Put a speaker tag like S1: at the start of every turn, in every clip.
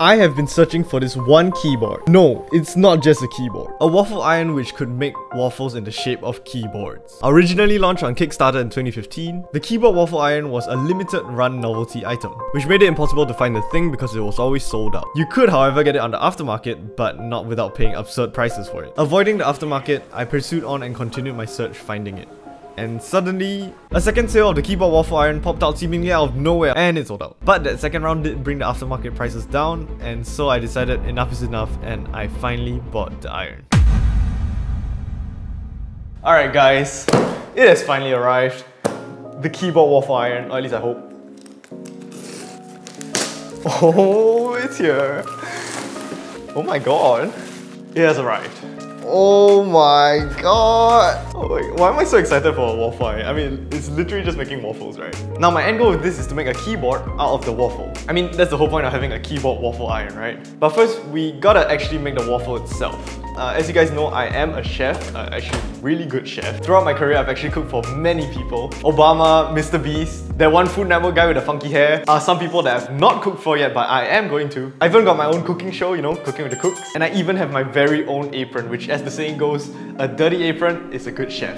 S1: I have been searching for this one keyboard. No, it's not just a keyboard. A waffle iron which could make waffles in the shape of keyboards. Originally launched on Kickstarter in 2015, the keyboard waffle iron was a limited run novelty item, which made it impossible to find the thing because it was always sold out. You could however get it on the aftermarket, but not without paying absurd prices for it. Avoiding the aftermarket, I pursued on and continued my search finding it and suddenly a second sale of the keyboard waffle iron popped out seemingly out of nowhere and it sold out. But that second round did bring the aftermarket prices down and so I decided enough is enough and I finally bought the iron. Alright guys, it has finally arrived. The keyboard waffle iron, or at least I hope. Oh, it's here. Oh my god. It has arrived. Oh my god! Oh why am I so excited for a waffle? I mean, it's literally just making waffles, right? Now my end goal with this is to make a keyboard out of the waffle. I mean, that's the whole point of having a keyboard waffle iron, right? But first, we gotta actually make the waffle itself. Uh, as you guys know, I am a chef, uh, actually really good chef. Throughout my career, I've actually cooked for many people. Obama, Mr. Beast, that one Food Network guy with the funky hair, are some people that I've not cooked for yet, but I am going to. I've even got my own cooking show, you know, Cooking with the Cooks. And I even have my very own apron, which as the saying goes, a dirty apron is a good chef.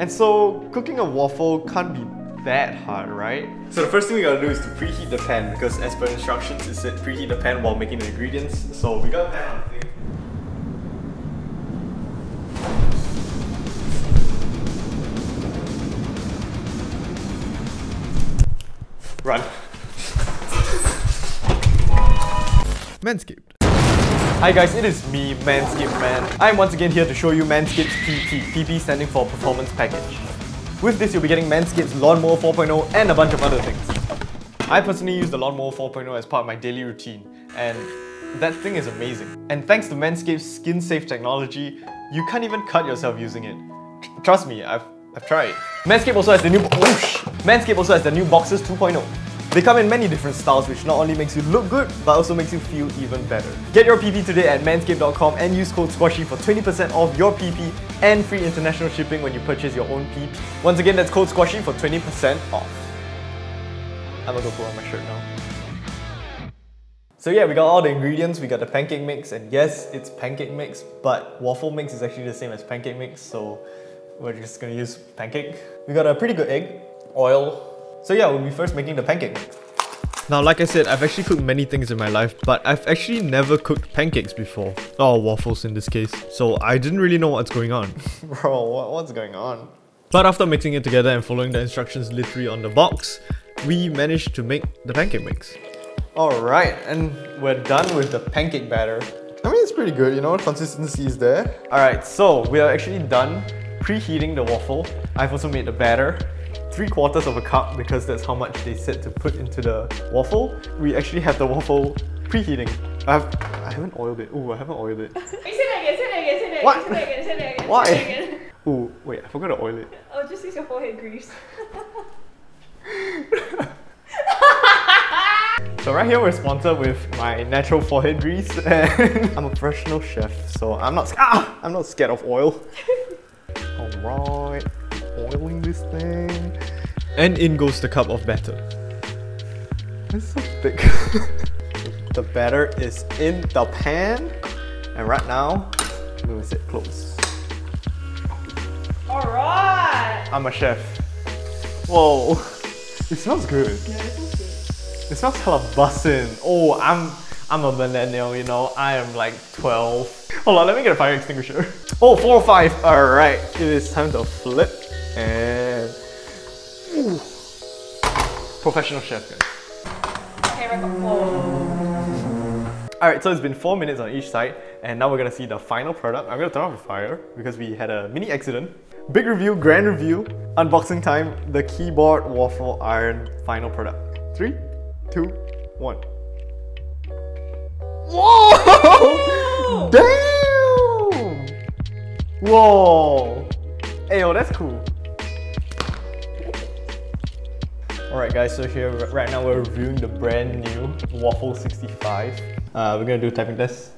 S1: And so, cooking a waffle can't be that hard, right? So the first thing we gotta do is to preheat the pan because as per instructions it said preheat the pan while making the ingredients. So we got a pan on the thing. Run. Manscaped. Hi guys, it is me, Manscaped Man. I'm once again here to show you Manscaped's PP, PP standing for Performance Package. With this, you'll be getting Manscaped's Lawnmower 4.0 and a bunch of other things. I personally use the Lawnmower 4.0 as part of my daily routine, and that thing is amazing. And thanks to Manscaped's skin-safe technology, you can't even cut yourself using it. Trust me, I've, I've tried. Manscaped also has the new whoosh, Manscaped also has the new Boxers 2.0. They come in many different styles which not only makes you look good, but also makes you feel even better. Get your PP today at manscaped.com and use code SQUASHY for 20% off your PP and free international shipping when you purchase your own PP. Once again, that's code SQUASHY for 20% off. I'm gonna go put on my shirt now. So yeah, we got all the ingredients, we got the pancake mix, and yes, it's pancake mix, but waffle mix is actually the same as pancake mix, so we're just gonna use pancake. We got a pretty good egg, oil, so yeah, we'll be first making the pancake. Now, like I said, I've actually cooked many things in my life, but I've actually never cooked pancakes before. Or waffles in this case. So I didn't really know what's going on. Bro, what, what's going on? But after mixing it together and following the instructions literally on the box, we managed to make the pancake mix. Alright, and we're done with the pancake batter. I mean, it's pretty good, you know, consistency is there. Alright, so we are actually done preheating the waffle. I've also made the batter three quarters of a cup because that's how much they said to put into the waffle. We actually have the waffle preheating. I've, I haven't oiled it. Ooh, I haven't oiled it.
S2: Say that again, say that again, say that
S1: What?
S2: again, say that again, say that again.
S1: Why?
S2: Say that again.
S1: Ooh, wait, I forgot to oil it.
S2: Oh, just use your forehead grease.
S1: So right here we're sponsored with my natural forehead grease and I'm a professional chef, so I'm not ah, I'm not scared of oil. Alright, oiling this thing. And in goes the cup of batter. It's so thick. the batter is in the pan. And right now, I'm gonna sit close.
S2: Alright!
S1: I'm a chef. Whoa. It smells good.
S2: Yeah, this is good.
S1: It smells hella bussin'. Oh, I'm I'm a millennial, you know. I am like 12. Hold on, let me get a fire extinguisher. Oh, four or five. Alright, it is time to flip and Ooh. professional chef guys.
S2: Okay, record. Whoa.
S1: Alright, so it's been four minutes on each side, and now we're gonna see the final product. I'm gonna turn off the fire because we had a mini accident. Big review, grand review, unboxing time, the keyboard waffle iron final product. Three, two, one. Whoa! Damn! Whoa! Ayo, that's cool. Alright guys, so here right now we're reviewing the brand new Waffle 65. Uh, we're gonna do a typing test.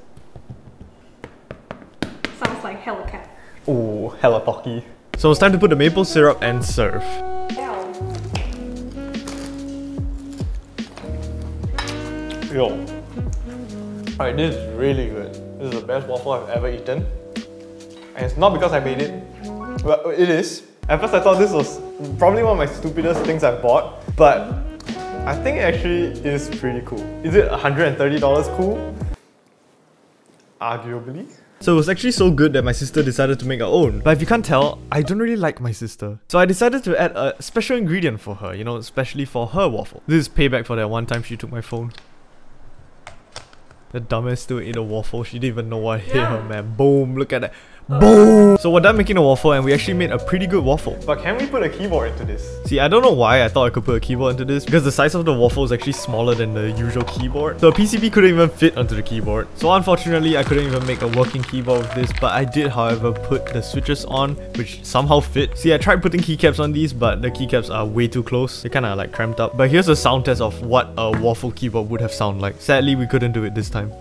S2: Sounds like Hellcat.
S1: Ooh, hella thocky. So it's time to put the maple syrup and serve.
S2: Ow.
S1: Yo. Alright, this is really good. This is the best waffle I've ever eaten. And it's not because I made it. Well, it is. At first I thought this was probably one of my stupidest things I've bought, but I think it actually is pretty cool. Is it $130 cool? Arguably. So it was actually so good that my sister decided to make her own. But if you can't tell, I don't really like my sister. So I decided to add a special ingredient for her, you know, especially for her waffle. This is payback for that one time she took my phone. The dumbest still ate a waffle. She didn't even know what hit her, man. Boom, look at that. Boom! So we're done making a waffle and we actually made a pretty good waffle. But can we put a keyboard into this? See, I don't know why I thought I could put a keyboard into this because the size of the waffle is actually smaller than the usual keyboard. So a PCB couldn't even fit onto the keyboard. So unfortunately, I couldn't even make a working keyboard with this, but I did, however, put the switches on, which somehow fit. See, I tried putting keycaps on these, but the keycaps are way too close. They're kind of like cramped up. But here's a sound test of what a waffle keyboard would have sound like. Sadly, we couldn't do it this time.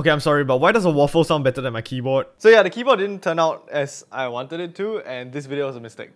S1: Okay, I'm sorry, but why does a waffle sound better than my keyboard? So yeah, the keyboard didn't turn out as I wanted it to, and this video was a mistake.